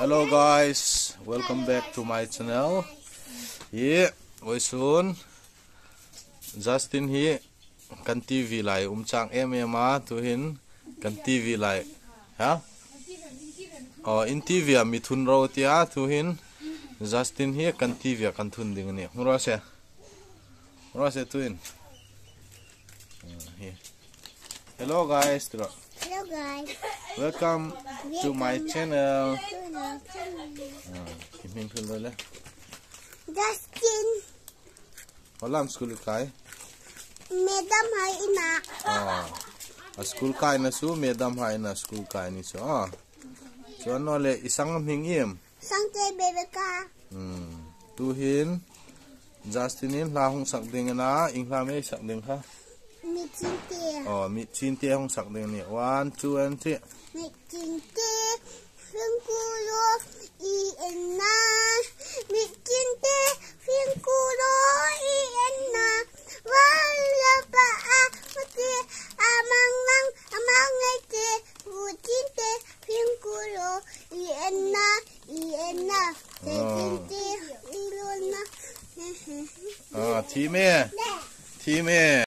Hello guys, welcome back to my channel. Here, oi soon. Justin here, kan TV lại um chang em em tu hin kan TV lại. Ha? Oh, in TV à mi thun ro tia tu hin Justin here kan TV kan thun ding ni. Mura se. Mura se tu hin. Here. Hello guys, Hello guys. welcome to my channel. Kim Hing Thun rồi đấy. Justin, Có làm school cái. Madam hai ina. À, à school cái na su madam hai na school cái ni so. À, cho nó le isang hing im. Sang te bebe ka. Hmm. Tu hin Justin in la hong sak ding na ing la me sak ding ha. Mi chin te. Oh, mi chin te hong sak ding ni. One, two and three. Mi chin te. 啊甜面提面